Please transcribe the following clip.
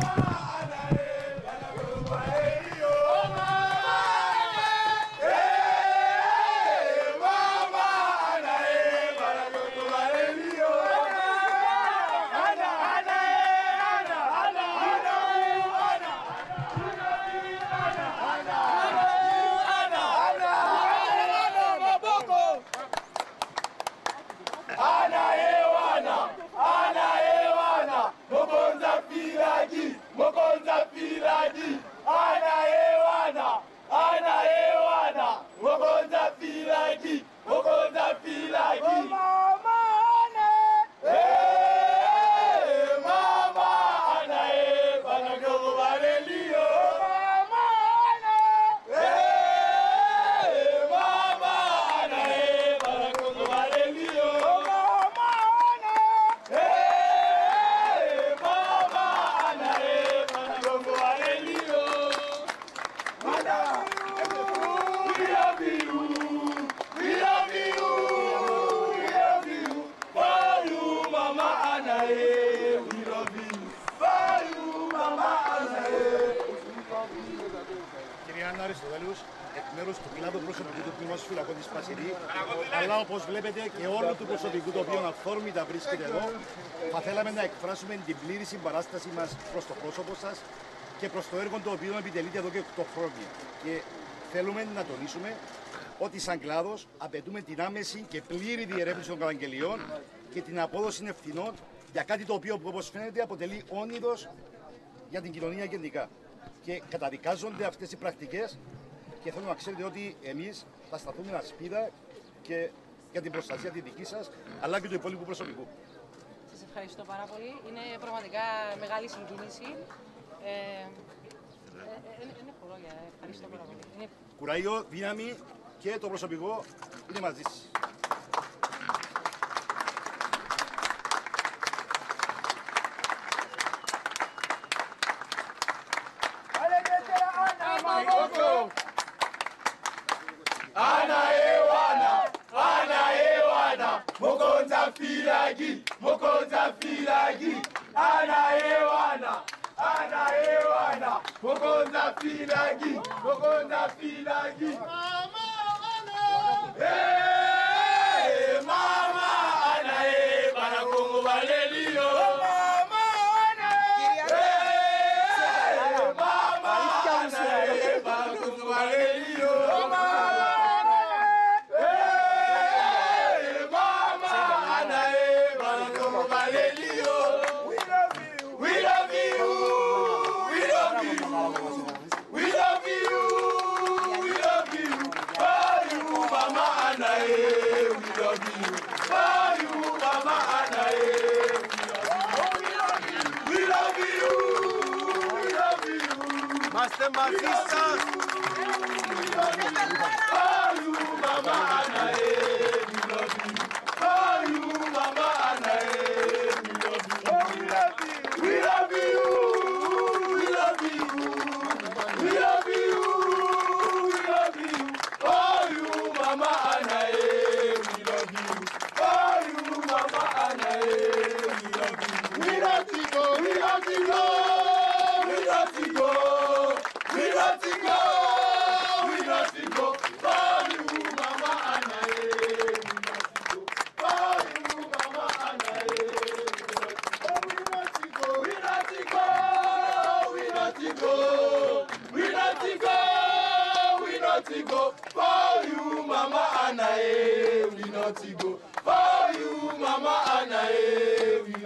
Thank you. Γιάννα Αριστοτέλους, εκ μέρους του κλάδου προσωπικού του Τμήματος Φυλακών της Πασιρή, αλλά όπως βλέπετε και όλου του προσωπικού το οποίο αυθόρμητα βρίσκεται εδώ, θα θέλαμε να εκφράσουμε την πλήρη συμπαράσταση μας προς το πρόσωπο σας και προς το έργο το οποίο επιτελείται εδώ και 8 χρόνια. Και θέλουμε να τονίσουμε ότι σαν κλάδος απαιτούμε την άμεση και πλήρη διερεύνηση των καταγγελιών και την απόδοση ευθυνών για κάτι το οποίο όπως φαίνεται αποτελεί όνειδος για την κοινωνία γενικά. Και καταδικάζονται αυτές οι πρακτικές και θέλω να ξέρετε ότι εμείς θα σταθούμε ασπίδα και για την προστασία τη δική σας αλλά και του υπόλοιπου προσωπικού. Σας ευχαριστώ πάρα πολύ. Είναι πραγματικά μεγάλη συγκίνηση. Ε, ε, ε, δεν έχω λόγια. Ευχαριστώ πάρα πολύ. Είναι Κουράγιο, δύναμη και το προσωπικό είναι μαζί σας. filagi mokonzi afilagi anayewana anayewana mokonzi afilagi mokonzi afilagi Hey! Eh! Master Sisters! Oh, you, Mama not go for you, Mama Anae. We not go for you, Mama Anae.